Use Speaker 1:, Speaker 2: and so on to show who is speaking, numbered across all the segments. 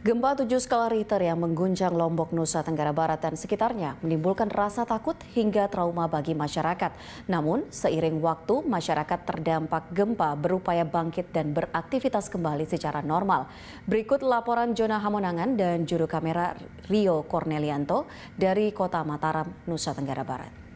Speaker 1: Gempa 7 skala Richter yang mengguncang Lombok, Nusa Tenggara Barat dan sekitarnya menimbulkan rasa takut hingga trauma bagi masyarakat. Namun, seiring waktu, masyarakat terdampak gempa berupaya bangkit dan beraktivitas kembali secara normal. Berikut laporan Jona Hamonangan dan juru kamera Rio Cornelianto dari kota Mataram, Nusa Tenggara Barat.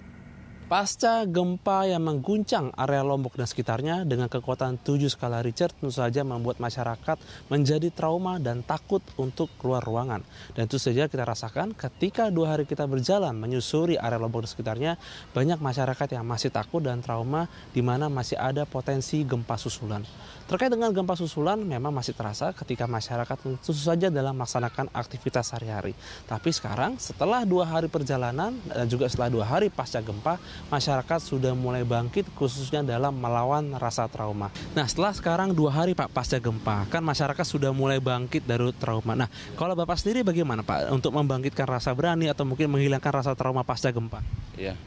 Speaker 2: Pasca gempa yang mengguncang area Lombok dan sekitarnya dengan kekuatan 7 skala Richter tentu saja membuat masyarakat menjadi trauma dan takut untuk keluar ruangan. Dan itu saja kita rasakan ketika dua hari kita berjalan menyusuri area Lombok dan sekitarnya banyak masyarakat yang masih takut dan trauma di mana masih ada potensi gempa susulan. Terkait dengan gempa susulan memang masih terasa ketika masyarakat tentu saja dalam melaksanakan aktivitas sehari-hari. Tapi sekarang setelah dua hari perjalanan dan juga setelah dua hari pasca gempa masyarakat sudah mulai bangkit khususnya dalam melawan rasa trauma. Nah setelah sekarang dua hari Pak pasca gempa, kan masyarakat sudah mulai bangkit dari trauma. Nah kalau Bapak sendiri bagaimana Pak untuk membangkitkan rasa berani atau mungkin menghilangkan rasa trauma pasca gempa?
Speaker 3: Ya,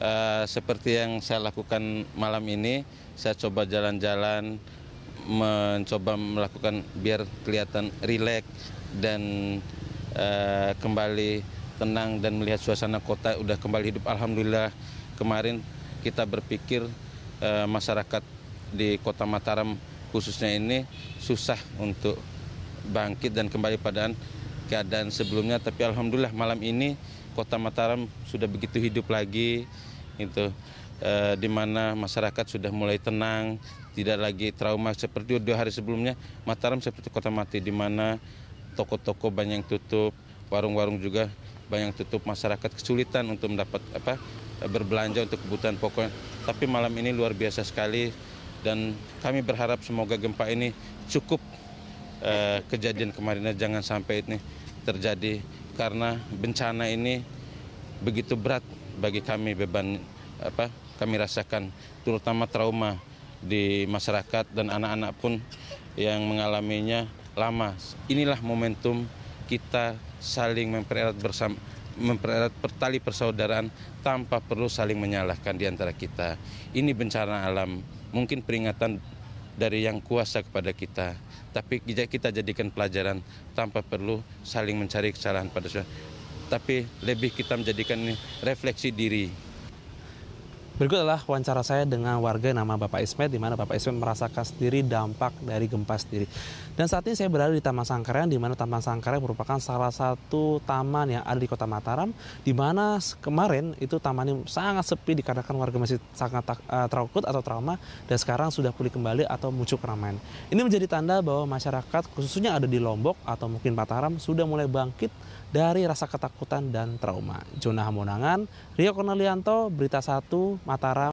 Speaker 3: uh, seperti yang saya lakukan malam ini, saya coba jalan-jalan, mencoba melakukan biar kelihatan rileks dan uh, kembali tenang dan melihat suasana kota udah kembali hidup. Alhamdulillah kemarin kita berpikir uh, masyarakat di kota Mataram khususnya ini susah untuk bangkit dan kembali pada keadaan sebelumnya. Tapi alhamdulillah malam ini kota Mataram sudah begitu hidup lagi itu e, di mana masyarakat sudah mulai tenang tidak lagi trauma seperti dua hari sebelumnya. Mataram seperti kota mati di mana toko-toko banyak tutup warung-warung juga banyak tutup. Masyarakat kesulitan untuk mendapat apa berbelanja untuk kebutuhan pokok. Tapi malam ini luar biasa sekali dan kami berharap semoga gempa ini cukup uh, kejadian kemarinnya jangan sampai ini terjadi karena bencana ini begitu berat bagi kami beban apa kami rasakan terutama trauma di masyarakat dan anak-anak pun yang mengalaminya lama. Inilah momentum kita saling mempererat bersama mempererat tali persaudaraan tanpa perlu saling menyalahkan di antara kita. Ini bencana alam, mungkin peringatan dari yang kuasa kepada kita. Tapi kita jadikan pelajaran tanpa perlu saling mencari kesalahan pada saudara. Tapi lebih kita menjadikan ini refleksi diri
Speaker 2: Berikut adalah wawancara saya dengan warga nama Bapak Ismet, di mana Bapak Ismet merasakan sendiri dampak dari gempa sendiri. Dan saat ini saya berada di Taman Sangkaran, di mana Taman Sangkaran merupakan salah satu taman yang ada di Kota Mataram, di mana kemarin itu taman ini sangat sepi dikarenakan warga masih sangat uh, takut atau trauma, dan sekarang sudah pulih kembali atau muncul keramaian. Ini menjadi tanda bahwa masyarakat khususnya ada di Lombok atau mungkin Mataram sudah mulai bangkit dari rasa ketakutan dan trauma. Jonah Hamonangan, Rio Cornelianto, Berita Satu, Mataram